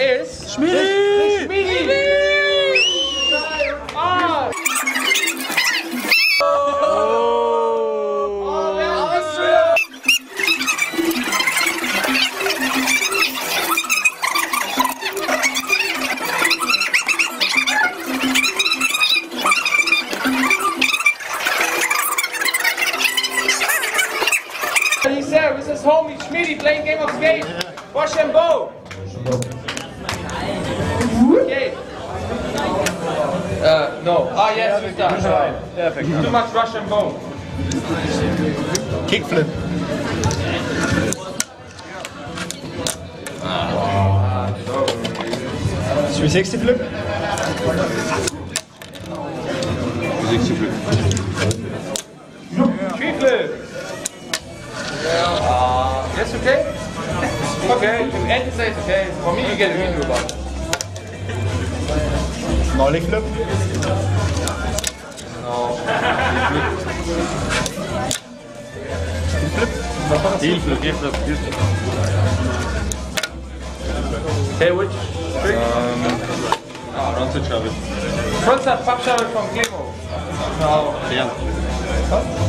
is. Ah. Oh, ist das? He said, this is homie Schmidi playing game of skate. Wash and bow. Okay. Uh, no. Ah, yes, it's done. Perfect. Too much Russian bow. Kickflip. Three sixty flip. Tree flip. Uh, yes, okay? Okay, if Andy says okay, for me you get a video about it. Nollie flip. Heel flip, heel flip, heel flip. Okay, which? Trick? Frontside um, ah, shove Frontside pop shove from Clemo. No. Bernd.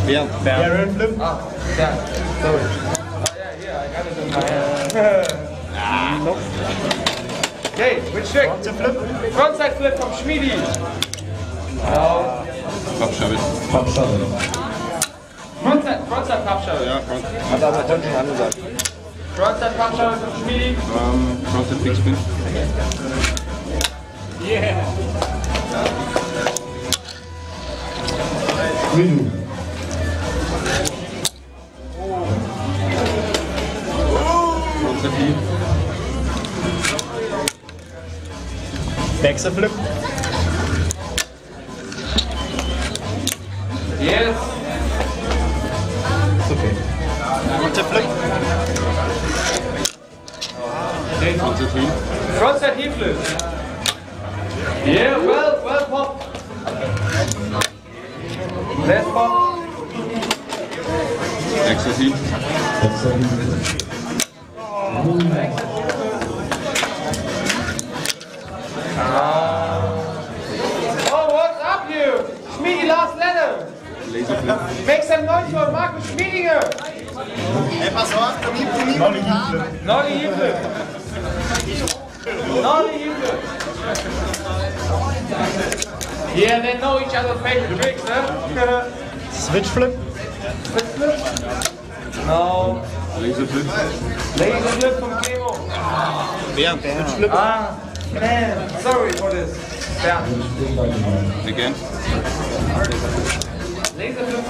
Bernd. Baron flip. Ah, yeah. Sorry. Oh, yeah, yeah, I got it in my hand. Okay, which Okay, good check. Frontside flip vom Schmiedi. Genau. Pappschabel. Pappschabel. Frontside, Frontside Pappschabel. Ja, Frontside. Hat er aber vorhin schon angesagt. Frontside Pappschabel vom Schmiedi. Ähm, Frontside Big Spin. Yeah. Green. Ja, Yes. Oké. Groentevlucht. Geen groentevlucht. Grootste vlucht. Yeah, well, well pop. Let's pop. Exit Excessief. 96 und Markus Schmidinger. Ey, pass auf, du liebst ihn niemand. Nolli Hieble. Nolli Hieble. Yeah, they know each other's favorite tricks, huh? Switch flip. Switch flip? No. Laser flip. Laser flip from Clemo. Bernd, Bernd. switch flip. Ah, man, sorry for this. Bernd. Again. Laserflip.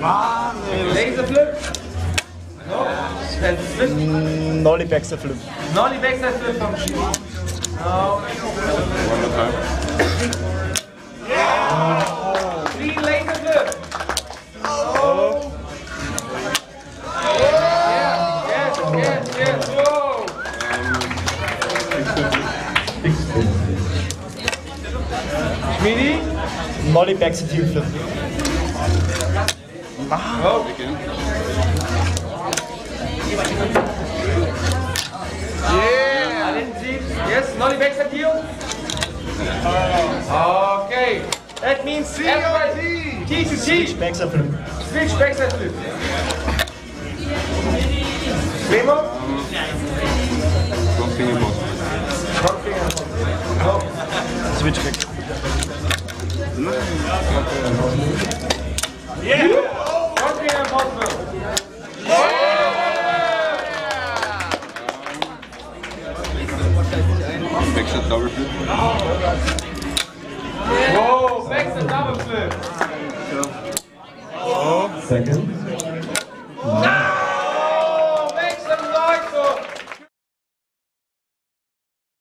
Ma. vlucht Laser Flip. No. Nolly Baxter flip. Nolly Baxter flip from Shi. No. One more time. Three laser flip. Oh. Yes, yes, yes. Whoa. Nollie backside heel flip. Oh. Again. Yeah. I didn't see. Yes, Nolly backside heel. Okay. That means everybody T to T. Switch backside flip. Switch backside flip. Clemo? Front finger boss. Front finger. No. Switch back. Backstep double flip. Whoa, backstep double flip. Oh. Second.